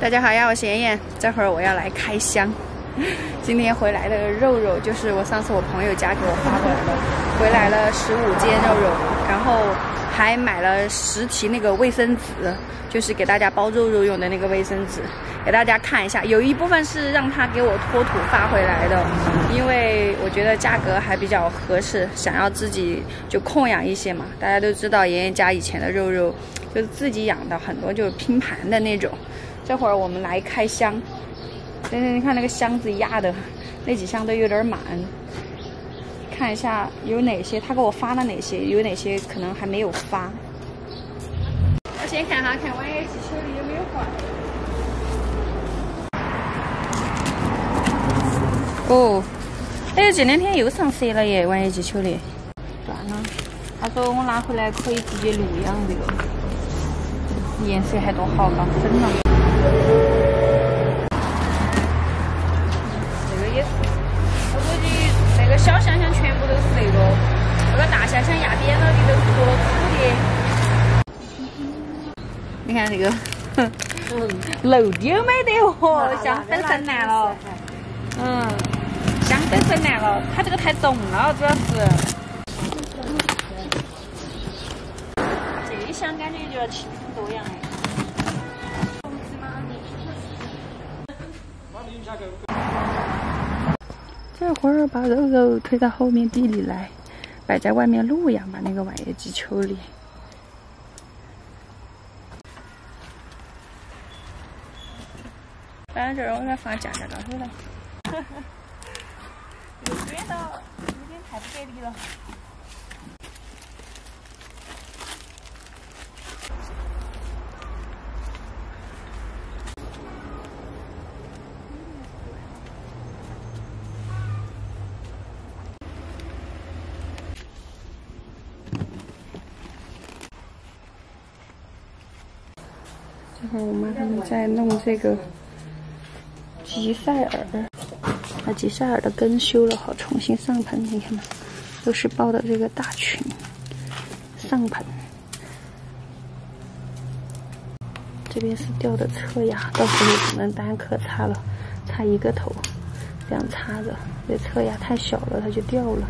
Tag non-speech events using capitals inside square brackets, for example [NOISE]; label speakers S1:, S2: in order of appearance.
S1: 大家好呀，我是妍妍，这会儿我要来开箱。[LAUGHS] 今天回来的肉肉就是我上次我朋友家给我发过来的，回来了十五斤肉肉，然后还买了十提那个卫生纸，就是给大家包肉肉用的那个卫生纸，给大家看一下。有一部分是让他给我脱土发回来的，因为我觉得价格还比较合适，想要自己就控养一些嘛。大家都知道妍妍家以前的肉肉就是自己养的，很多就是拼盘的那种。这会儿我们来开箱，等等，你看那个箱子压的，那几箱都有点满。看一下有哪些，他给我发了哪些，有哪些可能还没有发。我先看哈，看万叶季秋里有没有坏。哦，哎呦，这两天又上色了耶，万叶季秋里。断了。他说我拿回来可以直接露养这个，颜色还多好，刚粉了。这个也是，我估计那个小香香全部都是那个，那个大香香压扁了的都是多土的。你看这个，[LAUGHS] 漏丢没得哦，香粉粉烂了。嗯，香粉粉烂了，它这个太重了，主要是。这一箱感觉就要轻松多样哎。这会儿把肉肉推到后面地里来，摆在外面露养吧。那个玩意鸡秋里，反正这儿我给它放架架高头来。又卷 [LAUGHS] 到有点太不给力了。这会儿我妈他们在弄这个吉赛尔，把吉赛尔的根修了好，重新上盆。你看嘛，都是包的这个大群上盆。这边是掉的侧芽，到时候只能单颗插了，插一个头，这样插着。这侧芽太小了，它就掉了。